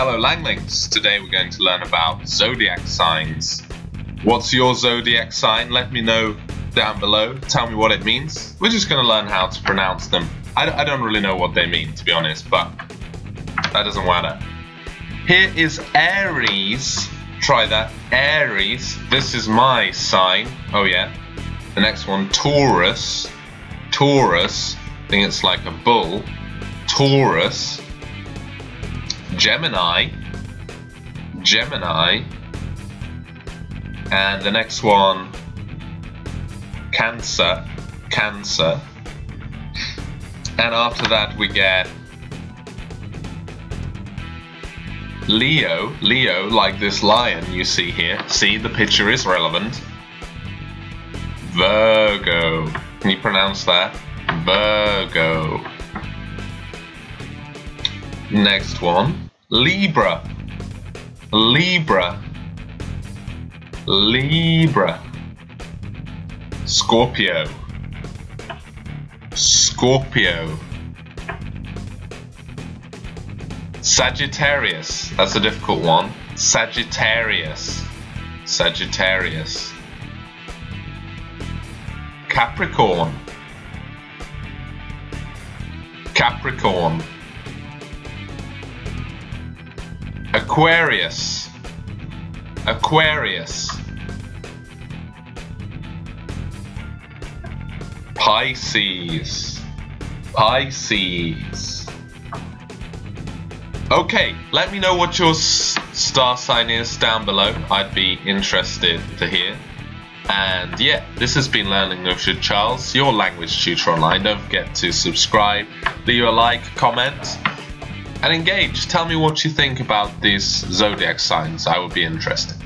Hello Langlings! Today we're going to learn about zodiac signs. What's your zodiac sign? Let me know down below. Tell me what it means. We're just going to learn how to pronounce them. I, I don't really know what they mean to be honest, but that doesn't matter. Here is Aries. Try that. Aries. This is my sign. Oh yeah. The next one, Taurus. Taurus. I think it's like a bull. Taurus. Gemini. Gemini. And the next one, Cancer. Cancer. And after that we get Leo, Leo, like this lion you see here. See, the picture is relevant. Virgo. Can you pronounce that? Virgo. Next one. Libra. Libra. Libra. Scorpio. Scorpio. Sagittarius. That's a difficult one. Sagittarius. Sagittarius. Capricorn. Capricorn. Aquarius. Aquarius. Pisces. Pisces. Okay, let me know what your star sign is down below. I'd be interested to hear. And yeah, this has been Learning with Charles, your language tutor online. Don't forget to subscribe, leave a like, comment, and engage. Tell me what you think about these zodiac signs. I would be interested.